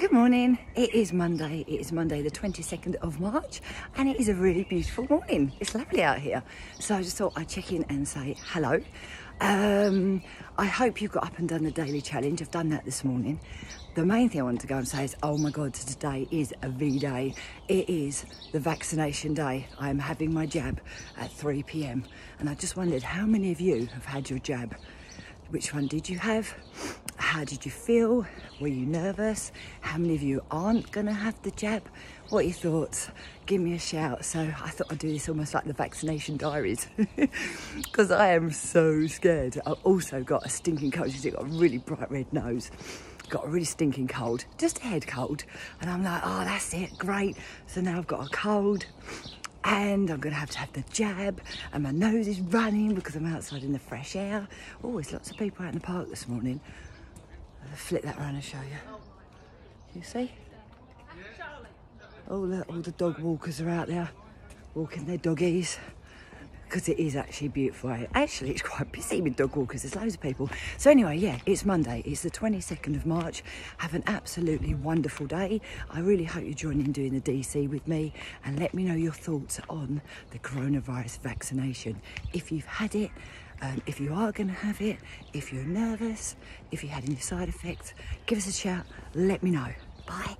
Good morning. It is Monday. It is Monday, the 22nd of March, and it is a really beautiful morning. It's lovely out here. So I just thought I'd check in and say hello. Um, I hope you got up and done the daily challenge. I've done that this morning. The main thing I wanted to go and say is, oh my God, today is a V day. It is the vaccination day. I am having my jab at 3 p.m. And I just wondered how many of you have had your jab? Which one did you have? How did you feel? Were you nervous? How many of you aren't to have the jab? What are your thoughts? Give me a shout. So I thought I'd do this almost like the vaccination diaries because I am so scared. I've also got a stinking cold. She's got a really bright red nose. Got a really stinking cold, just a head cold. And I'm like, oh, that's it, great. So now I've got a cold and I'm going to have to have the jab and my nose is running because I'm outside in the fresh air. Oh, there's lots of people out in the park this morning. I'll flip that around and show you. You see? Oh, look, all the dog walkers are out there walking their doggies because it is actually beautiful. Actually, it's quite busy with dog walkers. There's loads of people. So anyway, yeah, it's Monday. It's the 22nd of March. Have an absolutely wonderful day. I really hope you join in doing the DC with me and let me know your thoughts on the coronavirus vaccination. If you've had it, um, if you are going to have it, if you're nervous, if you had any side effects, give us a shout. Let me know. Bye.